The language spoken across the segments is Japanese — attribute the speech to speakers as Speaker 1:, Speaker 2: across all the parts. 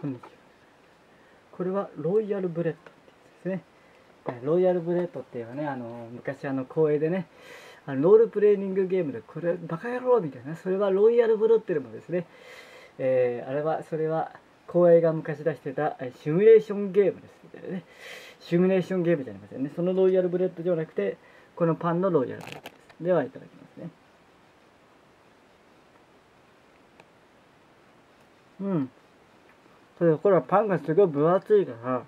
Speaker 1: こんにちは。これはロイヤルブレッドってやつですね。ロイヤルブレッドっていうのはね、あの、昔あの、光栄でね、あのロールプレイングゲームで、これ、バカ野郎みたいな、それはロイヤルブラッドでもですね、えー、あれは、それは、光栄が昔出してたシミュレーションゲームですみたいなね。シミュレーションゲームじゃありませんね。そのロイヤルブレッドではなくて、このパンのロイヤルブレッドです。では、いただきますね。うん。それこれはパンがすごい分厚いから、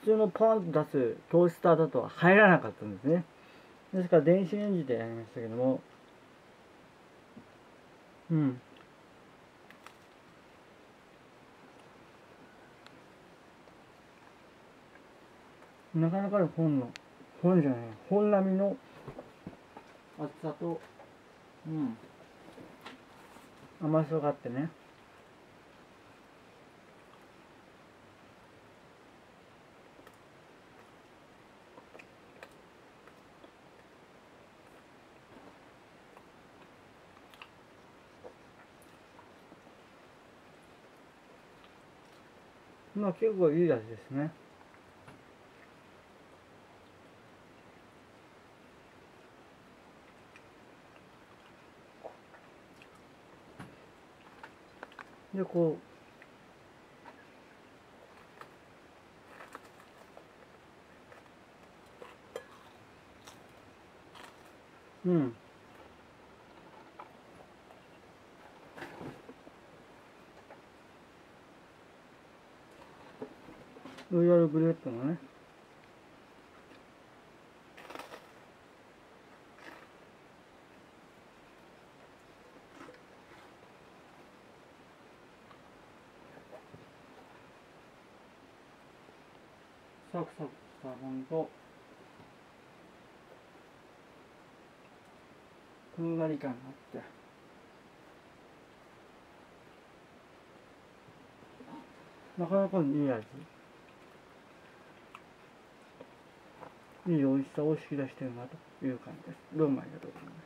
Speaker 1: 普通のパンと出すトースターだとは入らなかったんですね。ですから電子レンジでやりましたけども、うん。なかなかの本の、本じゃない、本並みの厚さと、うん。甘さがあってねまあ結構いい味ですね。でこう。うん。ロイヤルブレッドのね。サクサクしたものとふんわり感があってなかなかいい味いい美味しさを引き出してるなという感じですどうもありがとうございます